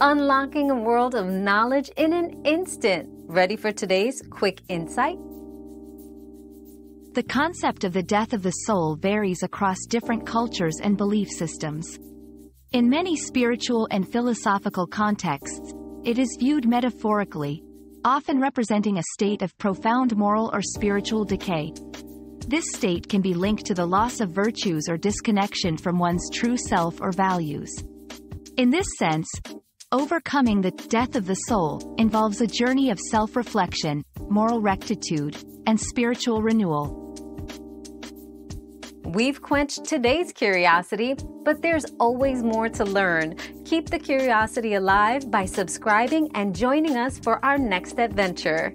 unlocking a world of knowledge in an instant. Ready for today's quick insight? The concept of the death of the soul varies across different cultures and belief systems. In many spiritual and philosophical contexts, it is viewed metaphorically, often representing a state of profound moral or spiritual decay. This state can be linked to the loss of virtues or disconnection from one's true self or values. In this sense, overcoming the death of the soul involves a journey of self-reflection, moral rectitude, and spiritual renewal. We've quenched today's curiosity, but there's always more to learn. Keep the curiosity alive by subscribing and joining us for our next adventure.